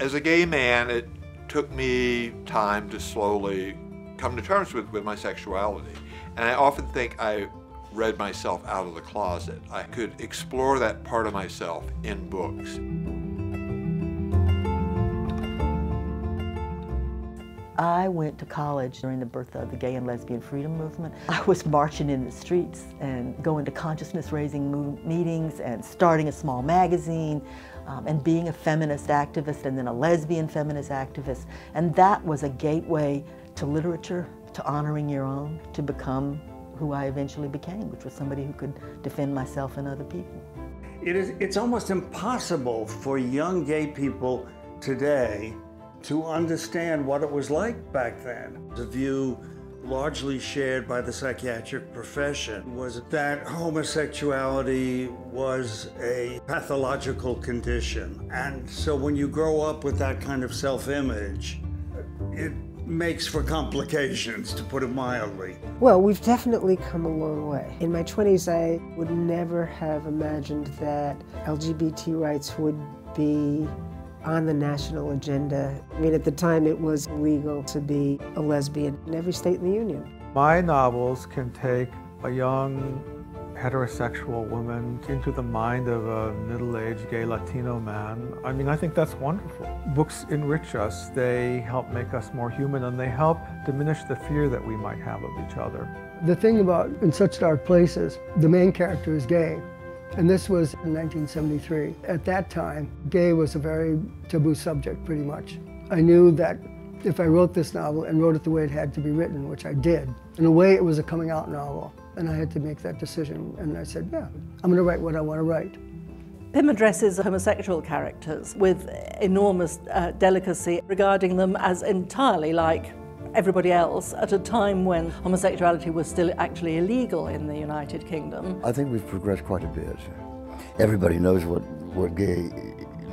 As a gay man, it took me time to slowly come to terms with, with my sexuality. And I often think I read myself out of the closet. I could explore that part of myself in books. I went to college during the birth of the gay and lesbian freedom movement. I was marching in the streets and going to consciousness raising meetings and starting a small magazine um, and being a feminist activist and then a lesbian feminist activist. And that was a gateway to literature, to honoring your own, to become who I eventually became, which was somebody who could defend myself and other people. It is, it's almost impossible for young gay people today to understand what it was like back then. The view largely shared by the psychiatric profession was that homosexuality was a pathological condition. And so when you grow up with that kind of self-image, it makes for complications, to put it mildly. Well, we've definitely come a long way. In my 20s, I would never have imagined that LGBT rights would be on the national agenda. I mean, at the time it was legal to be a lesbian in every state in the Union. My novels can take a young heterosexual woman into the mind of a middle-aged gay Latino man. I mean, I think that's wonderful. Books enrich us, they help make us more human, and they help diminish the fear that we might have of each other. The thing about In Such Dark Places, the main character is gay. And this was in 1973. At that time, gay was a very taboo subject, pretty much. I knew that if I wrote this novel and wrote it the way it had to be written, which I did, in a way it was a coming out novel, and I had to make that decision. And I said, yeah, I'm going to write what I want to write. Pym addresses homosexual characters with enormous uh, delicacy, regarding them as entirely like everybody else at a time when homosexuality was still actually illegal in the United Kingdom. I think we've progressed quite a bit. Everybody knows what, what gay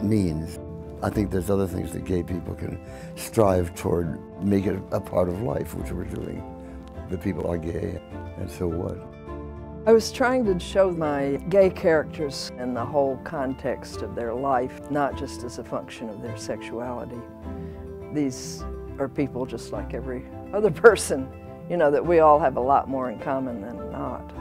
means. I think there's other things that gay people can strive toward, make it a part of life, which we're doing. The people are gay, and so what? I was trying to show my gay characters in the whole context of their life, not just as a function of their sexuality. These are people just like every other person, you know, that we all have a lot more in common than not.